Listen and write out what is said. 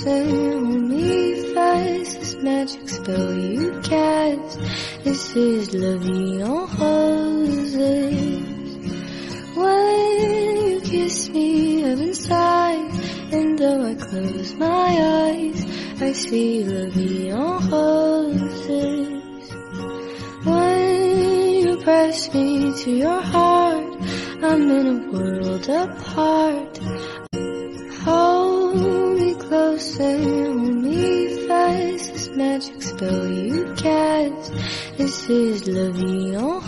me fast. This magic spell you cast. This is La Vie en Rose. When you kiss me, heaven inside And though I close my eyes, I see La Vie en Rose. When you press me to your heart, I'm in a world apart. Hold me fast. This magic spell you cast. This is La Vie en